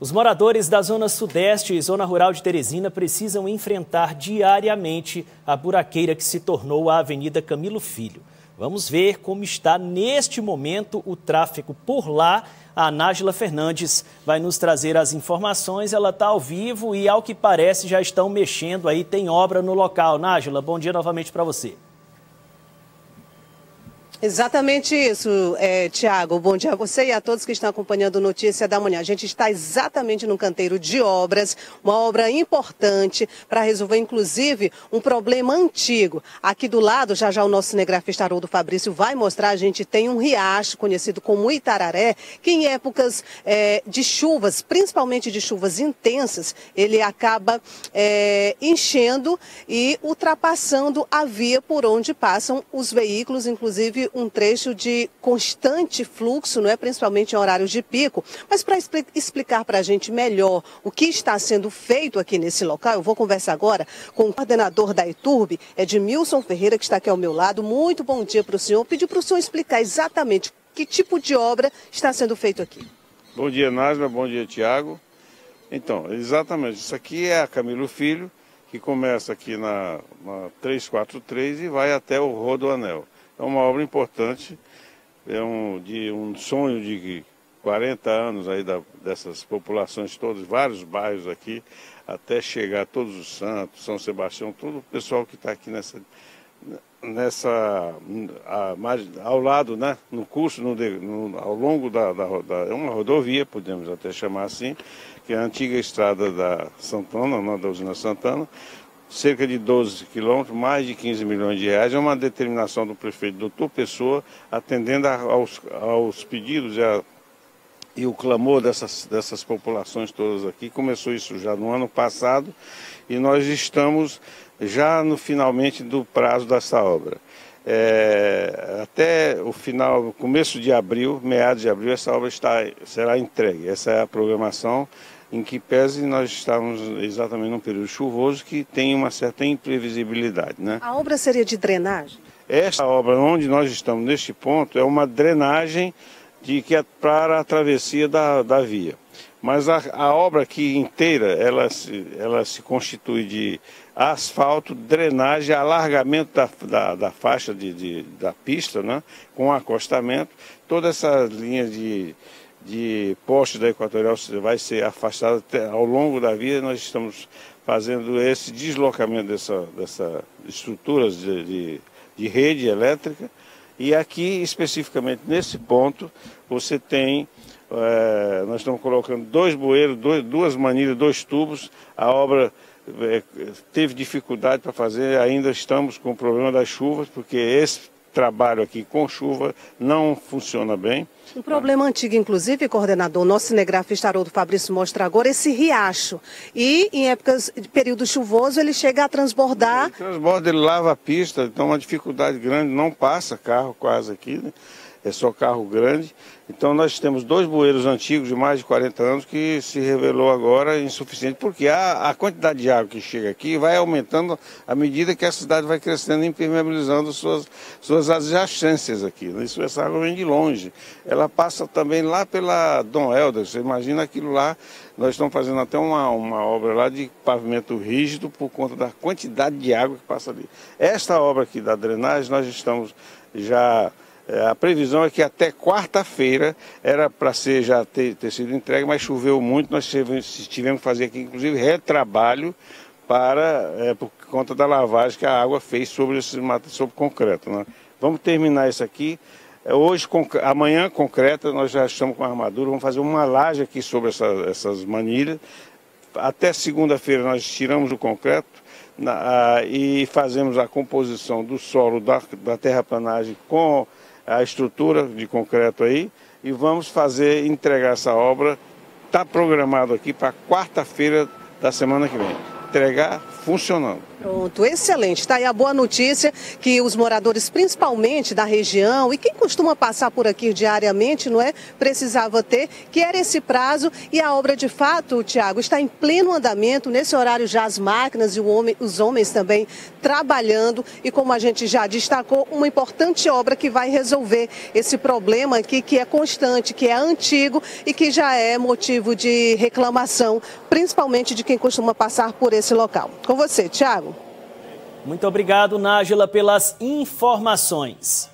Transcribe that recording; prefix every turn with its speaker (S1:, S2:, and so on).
S1: Os moradores da Zona Sudeste e Zona Rural de Teresina precisam enfrentar diariamente a buraqueira que se tornou a Avenida Camilo Filho. Vamos ver como está neste momento o tráfego por lá. A Nájila Fernandes vai nos trazer as informações. Ela está ao vivo e, ao que parece, já estão mexendo aí, tem obra no local. Nájila, bom dia novamente para você.
S2: Exatamente isso, é, Tiago. Bom dia a você e a todos que estão acompanhando Notícia da Manhã. A gente está exatamente no canteiro de obras, uma obra importante para resolver, inclusive, um problema antigo. Aqui do lado, já já o nosso cinegrafista Haroldo Fabrício vai mostrar, a gente tem um riacho conhecido como Itararé, que em épocas é, de chuvas, principalmente de chuvas intensas, ele acaba é, enchendo e ultrapassando a via por onde passam os veículos, inclusive um trecho de constante fluxo, não é? principalmente em horários de pico. Mas para explicar para a gente melhor o que está sendo feito aqui nesse local, eu vou conversar agora com o coordenador da ETURB, Edmilson Ferreira, que está aqui ao meu lado. Muito bom dia para o senhor. Pedi para o senhor explicar exatamente que tipo de obra está sendo feito aqui.
S3: Bom dia, Nasma. Bom dia, Tiago. Então, exatamente. Isso aqui é a Camilo Filho, que começa aqui na, na 343 e vai até o Rodoanel. É uma obra importante, é um, de, um sonho de 40 anos aí da, dessas populações todas, vários bairros aqui, até chegar Todos os Santos, São Sebastião, todo o pessoal que está aqui nessa, nessa a, ao lado, né, no curso, no, no, ao longo da, é uma rodovia, podemos até chamar assim, que é a antiga estrada da Santana, da usina Santana, cerca de 12 quilômetros, mais de 15 milhões de reais. É uma determinação do prefeito doutor Pessoa, atendendo aos, aos pedidos e, a, e o clamor dessas, dessas populações todas aqui. Começou isso já no ano passado e nós estamos já no finalmente do prazo dessa obra. É, até o final, começo de abril, meados de abril, essa obra está, será entregue. Essa é a programação em que pese nós estamos exatamente num período chuvoso que tem uma certa imprevisibilidade. Né?
S2: A obra seria de drenagem?
S3: Esta obra, onde nós estamos neste ponto, é uma drenagem de que é para a travessia da, da via. Mas a, a obra aqui inteira, ela se, ela se constitui de asfalto, drenagem, alargamento da, da, da faixa de, de, da pista, né, com acostamento, toda essa linha de, de postes da Equatorial vai ser afastada ao longo da via. Nós estamos fazendo esse deslocamento dessa, dessa estruturas de, de, de rede elétrica. E aqui, especificamente nesse ponto, você tem é, nós estamos colocando dois bueiros, dois, duas manilhas, dois tubos. A obra é, teve dificuldade para fazer, ainda estamos com o problema das chuvas, porque esse trabalho aqui com chuva não funciona bem.
S2: Um problema antigo, inclusive, coordenador, nosso cinegrafista Haroldo Fabrício mostra agora esse riacho. E em épocas de período chuvoso ele chega a transbordar. Ele
S3: transborda, ele lava a pista, então uma dificuldade grande, não passa carro quase aqui, né? É só carro grande. Então nós temos dois bueiros antigos de mais de 40 anos que se revelou agora insuficiente, porque a, a quantidade de água que chega aqui vai aumentando à medida que a cidade vai crescendo impermeabilizando suas, suas adjacências aqui. Né? Isso, essa água vem de longe. Ela passa também lá pela Dom Helder, você imagina aquilo lá, nós estamos fazendo até uma, uma obra lá de pavimento rígido por conta da quantidade de água que passa ali. Esta obra aqui da drenagem, nós estamos já a previsão é que até quarta-feira era para ser já ter, ter, sido entregue, mas choveu muito, nós tivemos, tivemos que fazer aqui, inclusive, retrabalho para, é, por conta da lavagem que a água fez sobre esse sobre concreto. Né? Vamos terminar isso aqui. É, hoje, amanhã, concreta, nós já estamos com a armadura, vamos fazer uma laje aqui sobre essa, essas manilhas. Até segunda-feira nós tiramos o concreto na, a, e fazemos a composição do solo da, da terraplanagem com a estrutura de concreto aí e vamos fazer, entregar essa obra. Está programado aqui para quarta-feira da semana que vem. Entregar funcionando.
S2: Pronto, excelente. Está aí a boa notícia que os moradores, principalmente da região, e quem costuma passar por aqui diariamente, não é? Precisava ter, que era esse prazo. E a obra, de fato, Tiago, está em pleno andamento. Nesse horário já as máquinas e homem, os homens também trabalhando. E como a gente já destacou, uma importante obra que vai resolver esse problema aqui, que é constante, que é antigo e que já é motivo de reclamação, principalmente de quem costuma passar por esse local. Com você, Tiago.
S1: Muito obrigado, Nájila, pelas informações.